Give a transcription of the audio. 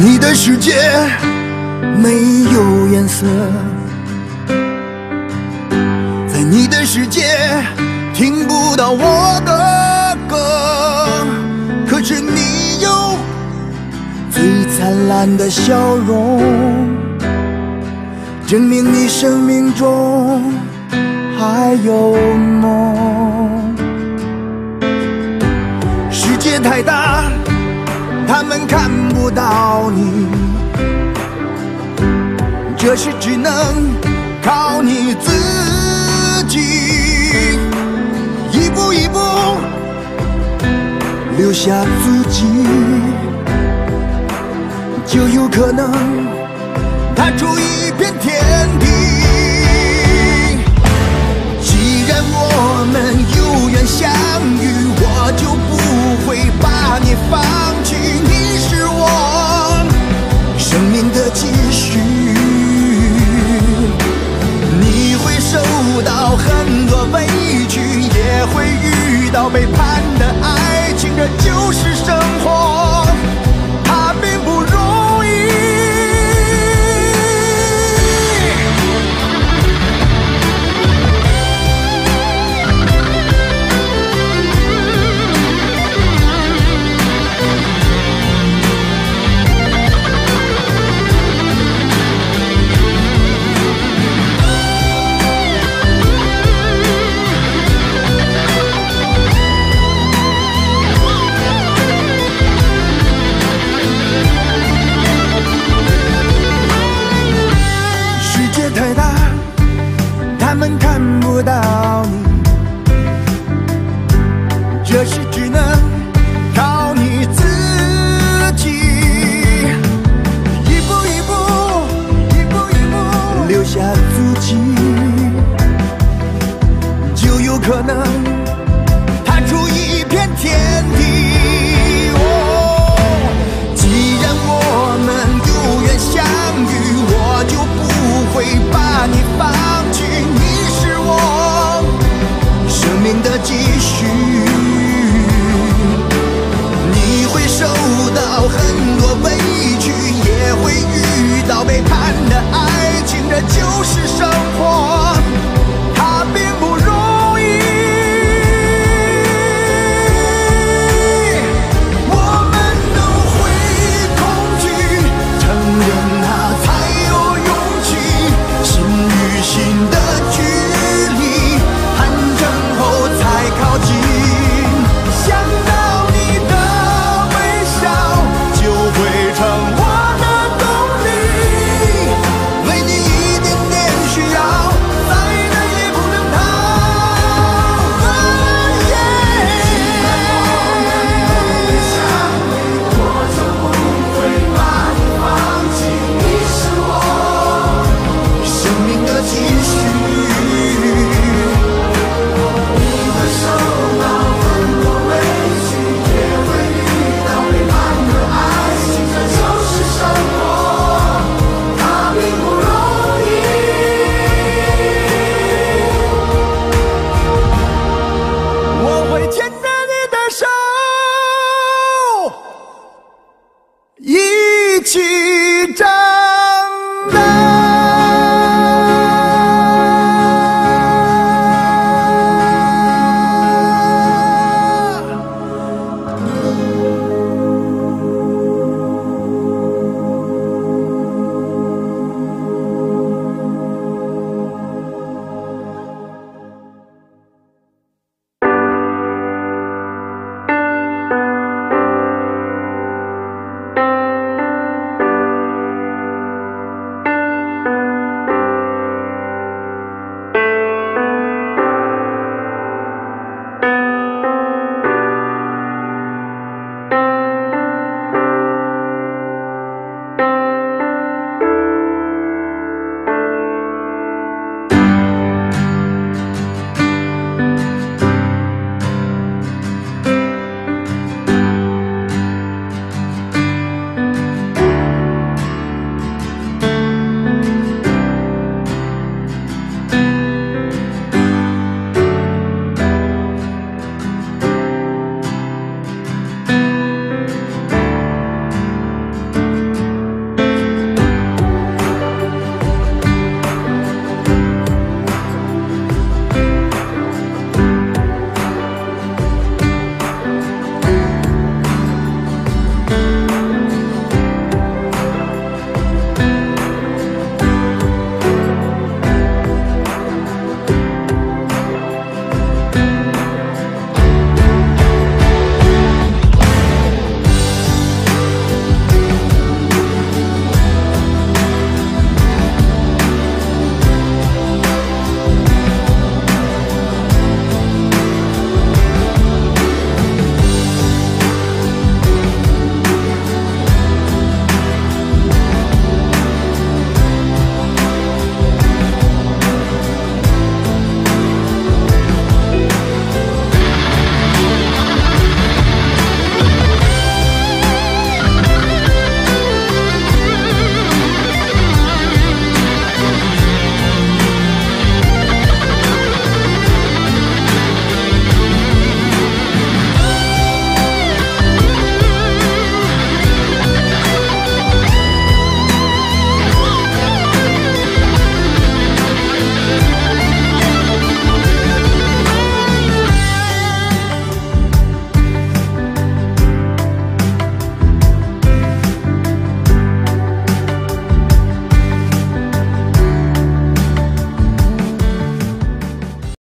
你的世界没有颜色，在你的世界听不到我的歌，可是你有最灿烂的笑容，证明你生命中还有梦。世界太大。他们看不到你，这是只能靠你自己，一步一步留下足迹，就有可能踏出一片天地。受到很多委屈，也会遇到背叛的爱情，这就是生活，一。